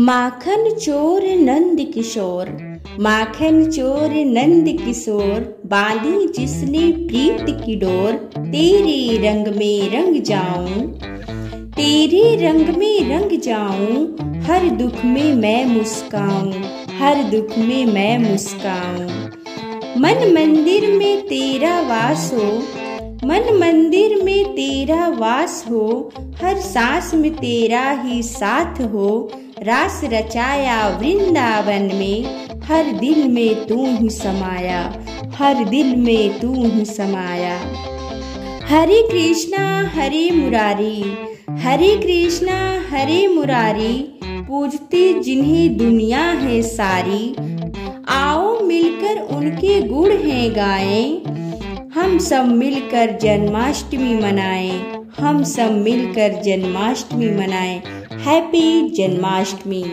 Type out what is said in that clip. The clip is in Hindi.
माखन चोर नंद किशोर, माखन चोर नंद किशोर बांधी जिसने प्रीत की डोर, तेरे रंग में रंग जाऊँ, तेरे रंग में रंग जाऊँ, हर दुख में मैं मुस्काऊं, हर दुख में मैं मुस्काऊं। मन मंदिर में तेरा वास हो, मन मंदिर में तेरा वास हो, हर सांस में तेरा ही साथ हो रास रचाया वृंदावन में। हर दिल में तू ही समाया, हर दिल में तू ही समाया। हरे कृष्णा, हरे मुरारी, हरे कृष्णा, हरे मुरारी, पूजते जिन्हें दुनिया है सारी। आओ मिलकर उनके गुड़ हैं गाएँ हम सब मिलकर जन्माष्टमी मनाएँ। हम सब मिलकर जन्माष्टमी मनाएँ। हैप्पी जन्माष्टमी।